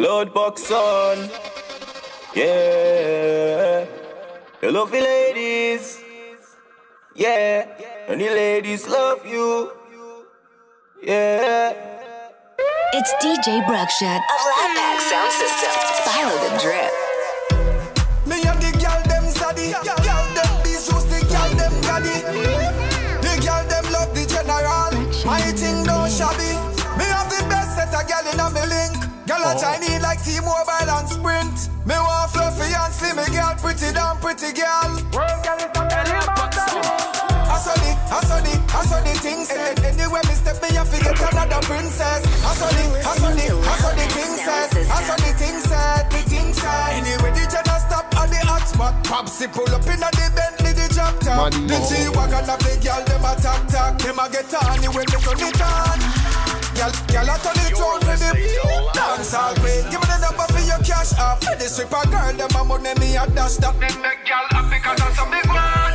Load box on. Yeah. You love the ladies. Yeah. And the ladies love you. Yeah. It's DJ Bruckshut. A Loud Pack sound system. Follow the drip. Me and the girl them zaddy, girl them bisous, the girl them gaddy. The girl them love the general. My thing don't shabby. Me have the best set of girl in a me link. Girl a oh. Chinese like T-Mobile and Sprint. Me want fluffy and slim, me girl pretty damn pretty girl. I saw the, I saw the, I saw the thing said. Eh. Anywhere me step, me a forget another princess. I saw the, I saw the, I saw the thing said. I saw the thing said, the thing said. Anyway, the Jenna stop at the hot spot. Popsy pull up in a the Bentley, the drop top. The G-Wagon of the girl, them a tap tap. Them a get on when me turn it on. Girl, girl, I turn it on for the dance all way. Give me the number for your cash app. For the stripper girl, them a money me a dash that. Them make girl happy 'cause that's a big one.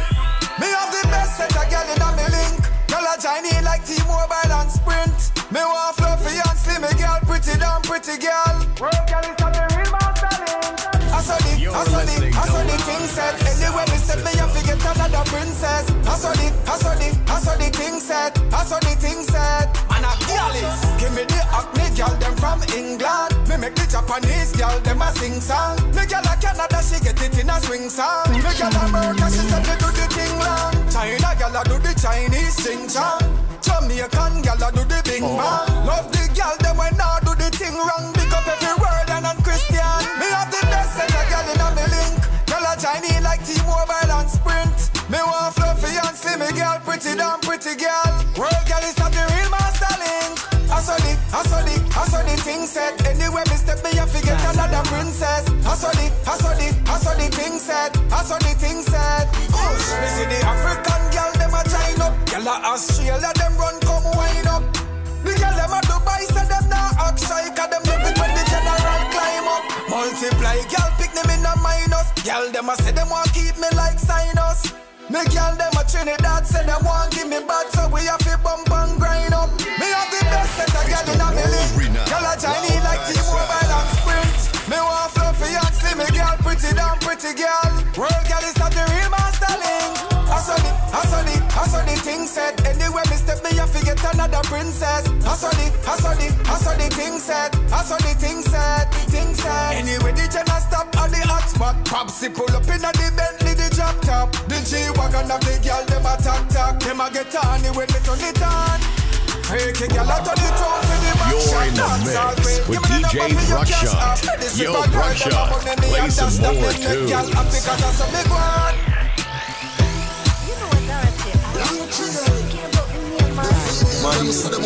Me have the best set of girl in a me link. Girl a Chinese like T-Mobile and Sprint. Me want fluffy and slim, me girl pretty damn pretty girl. World girl is a the real master link. I saw the, I saw the, I saw the thing said. Anywhere me step, me have to get another princess. I saw the, I saw the, I saw the thing said. I saw the thing said. Man a girl is. Give me the acne girl, them from England. Make the Japanese girl, them a sing song. Me girl a Canada, she get it in a swing song. Me girl America, she said they do the thing long. China girl a do the Chinese sing song. Jamaican girl a do the bing oh. bang. Love the girl, them when now do the thing wrong. Pick up every word and non Christian. Me have the best set of girl in a me link. Girl a Chinese like T-Mobile and Sprint. Me want fluffy and slim, me girl pretty damn pretty girl. World girl is not the real master link. I saw the, I saw the, I saw the thing said. Anywhere me step, me to get another princess. I saw the, I saw the, I saw the thing said. I the thing said. Push. Me see the African girl, them a up. Girl a Australia, them run come wind up. The girl them a Dubai, say them not act shy, 'cause them love it when the general climb up. Multiply, girl pick them in a minus. Girl them a say them want keep me like sinus. Me girl them a Trinidad say them want give me bad, so we have to bump and grind up. Me have the best set of girl in a million. Girl a Chinese like T-Mobile and Sprint. Me want fluffy and slim, me girl pretty damn pretty girl. World girl is not the real master thing said. Anywhere me step, me to get another princess. I saw the, I saw the, I saw the thing said. I saw the thing said, thing said. Anyway, the Jenna stop at the hot spot. Popsy pull up in a the Bentley, the drop top. The G-Wagon of the girl, them a talk talk. Them a get on when me turn it on. Freaky girl, I turn it on for the back You're shot. in the mix with Give me the DJ number for your cash Bruckshut. Yo, stripper girl, them a Bruckshut, play some more Them make tunes. girl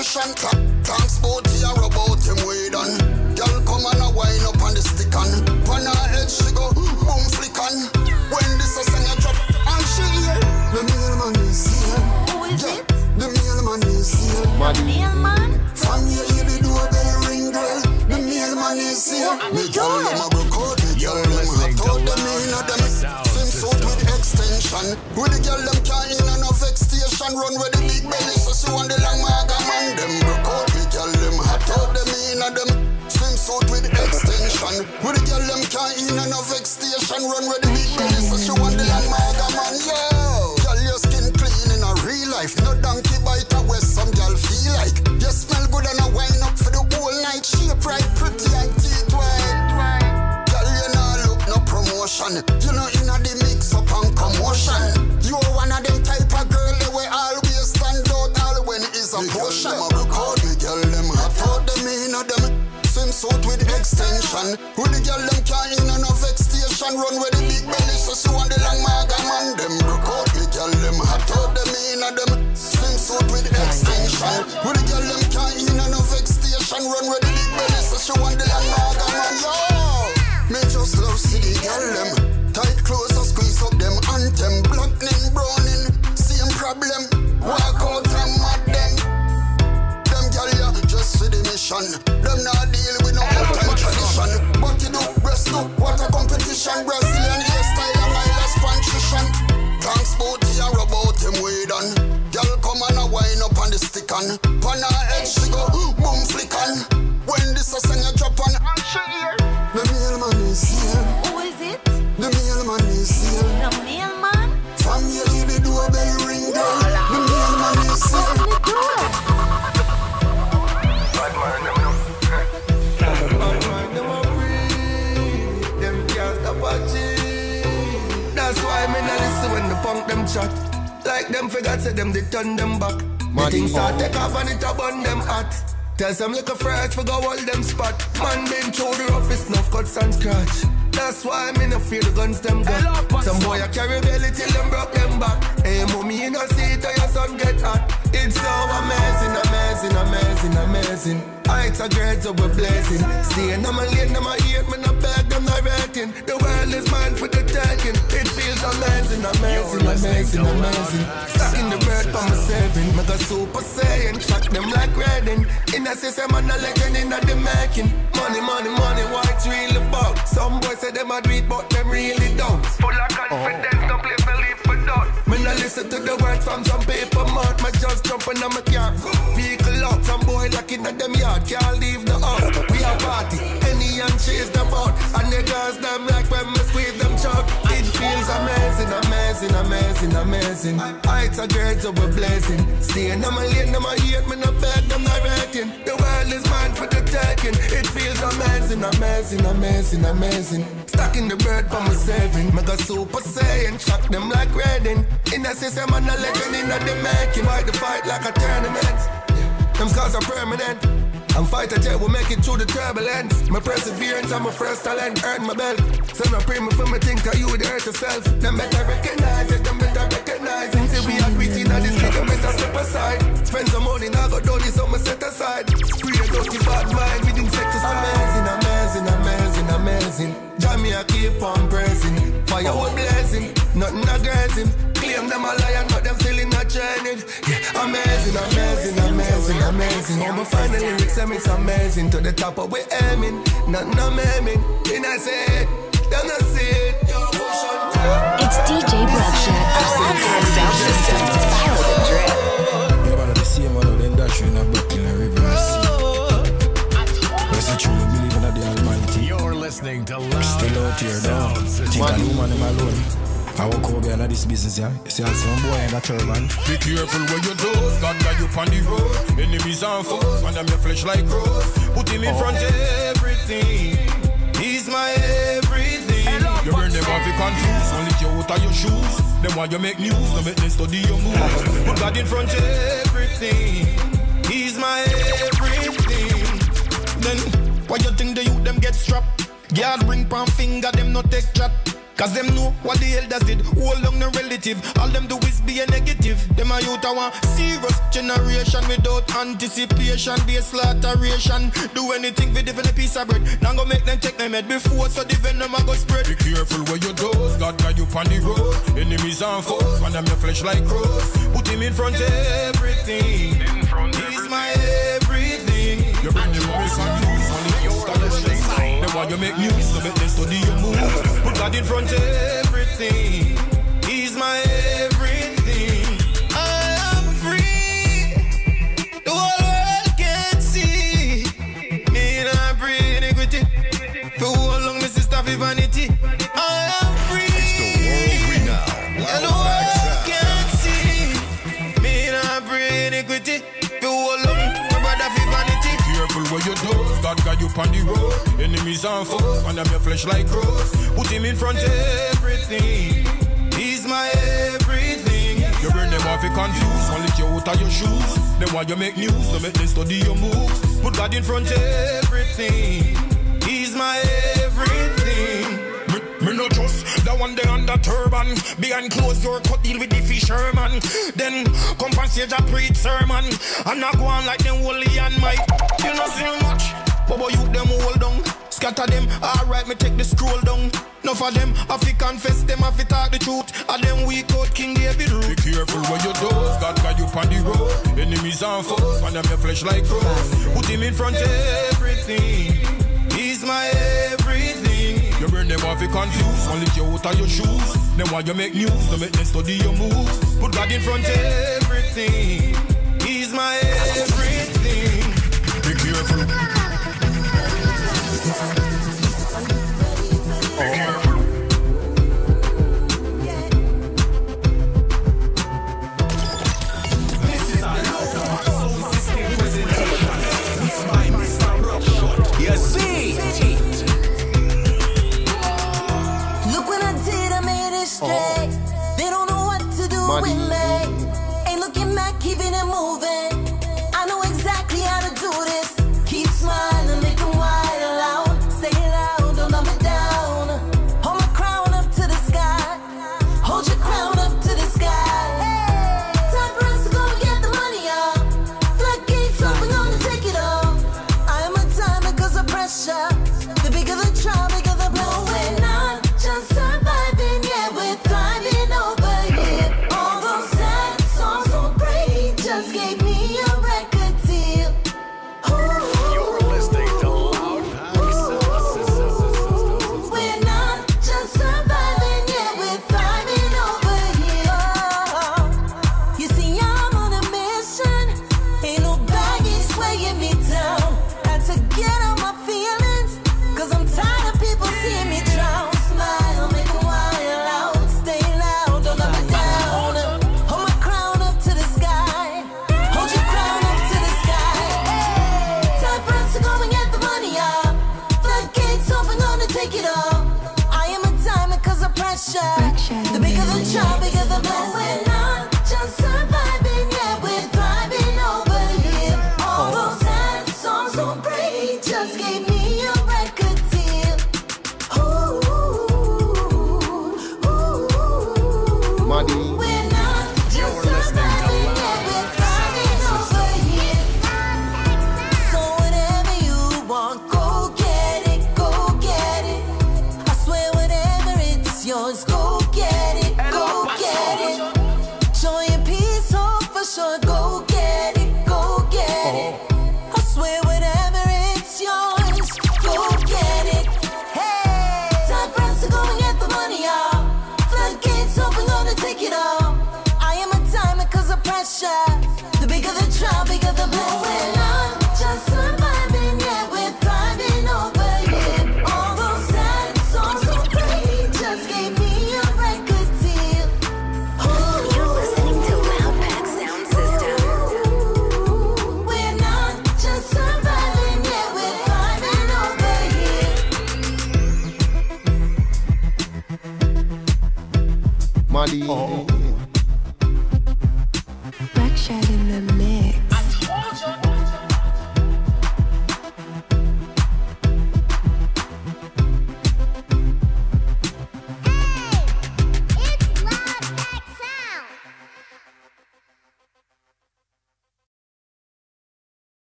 eyelash punctuation Thanks bout here about him way done Girl come and a wind up on the stick on Pan her head she go boom flick on When this a song a drop and she hear The mailman is here Who is yeah, it? the mailman is here. The mailman? From here, hear the doorbell ring, girl. The mailman is here. Me oh girl, them a broke out. Me girl, them hot out. Them in a them swimsuit with extension. With the girl, them can't in and a vex station. Run with the big belly, so she want the long maga man. Them broke out. Me girl, them hot out. Them in a them swimsuit with extension. With the girl, them can't in and a vex station. Run the big belly, so she want the with big belly, so she want the landlord and man, yo. Me just love see the girl them. Tight clothes, I squeeze up them and them blunting, browning, same problem. Walk out and mad them. Them girl, yeah, just see the mission. Them not deal with no old time tradition. But you do, rest do, what a competition. Brazilian hairstyle, and mile of transition. Thanks, both here about them way done. Girl, come and I wind up on the stick on. Pan her head, she go, boom, flick when this a sing a drop on, and she hear. The mailman is here. Who is it? The mailman is here. The mailman? From you hear the doorbell ring, girl. The mailman is here. Open the door. Them a free, them can't stop watching. That's why me not listen when the punk them chat. Like them forgot say them they turn them back. The things start take off and it a burn them hot. Tell some little fresh for go hold them spot. Man been through the roughest enough cuts and scratch. That's why me no fear the guns them got. Some boy a carry belly till them broke them back. Hey mommy you no see it or your son get hot. It's so amazing, amazing, amazing, amazing. Heights are great, so we're blazing. Staying on my lane, them I hate me, no beg, them not rating. The world is mine for the taking. Amazing, amazing. Stuck in the bird for my saving. Make super saiyan, shot them like Redding. In a system, I'm not legend in the making. Money, money, money, what's really about? Some boys say them a do but them really don't. Full of confidence, don't play believe for doubt. Me no listen to the words from some paper mouth. my just jumping on my car. Vehicle out, some boy locking at them yard. Can't leave the house. We a party, any and chase them out. And the girls them like amazing, amazing. Heights are great, so we're blazing. Staying on my lane, them I hate me, no beg, them not rating. The world is mine for the taking. It feels amazing, amazing, amazing, amazing. Stacking the bird for my saving. Make a super saiyan, shock them like Redding. In the system, I'm a legend in the making. Fight the fight like a tournament. Them scars are permanent. I'm fighter jet, we make it through the turbulence. My perseverance, I'm a first talent, earn my belt. So no pray me for me think you would hurt yourself. Them better recognize it, them better recognize it. See we are waiting on this nigga, better step aside. Spend some money, now go down this on set aside. Free a dirty bad mind, we didn't set aside. Amazing, amazing, amazing, amazing. I keep on praising. Fire was blazing, nothing aggressive. Claim them a lion, but them still in a training. Yeah, amazing, amazing, amazing, amazing. How me find the lyrics, them it's amazing. To the top of we aiming, nothing I'm aiming. Then I say then I see it. Yo, motion time. It's DJ Bruckshut. Black Sound the drip. Yeah, man, the same man, then dash you in a Brooklyn, a river, sea. Yes, I truly believe in the Almighty. You're listening to Loud Still out here, dog. Sound System. Think a woman him alone. I walk over in this business, yeah. You see, some boy in a turban. Be careful where you do. God got you on the road. Enemies and foes, man, them your flesh like rose. Put him in front of everything. He's my everything. You burn them off, you confused. Only you out of your shoes. Then why you make news? No make them study your moves. Put God in front of everything. He's my everything. Then why you think the youth them get strapped? Guard bring palm finger, them no take chat. Cause them know what the elders did. Hold on the relative. All them do is be a negative. Them a youth a want serious generation without anticipation. Be a slaughteration. Do anything for different piece of bread. Now go make them take them head before so the venom a go spread. Be careful where you do. God got you on the road. Enemies and foes. Man them your flesh like rose. Put him in front of everything. He's my everything. You bring the Why you make news? So make them study your moves. Put God in front of everything. He's my God got you on the road. Enemies and foes, and them your flesh like rose. Put him in front of everything. He's my everything. You burn them off, you confused. Only you out of your shoes. Then why you make news? Don't make them study your moves. Put God in front of everything. He's my everything. Me, no trust the one day under turban. Behind closed door, cut deal with the fisherman. Then come on stage a preach sermon. And not go on like them holy and might. You know see much. Bobo you them hold on. Scatter them, alright, me take the scroll down. No for them, I fi confess them, I fi talk the truth. Of them we code King David Root. Be careful where you do, God got you on the road. Enemies and foes, and them your flesh like crows. Put him in front everything. He's my everything. You burn them off, you confused. Only you out of your shoes. Then why you make news? Don't make them study your moves. Put God in front everything. He's my everything. They don't know what to do Money. with me. Ain't looking back, keeping it moving. I know exactly how to do this. Keep smiling, make them wide loud. Say it loud, don't it down. Hold my crown up to the sky. Hold your crown up to the sky. Hey. Time for us to go get the money up. Open, gonna take it off. I am a diamond cause of pressure.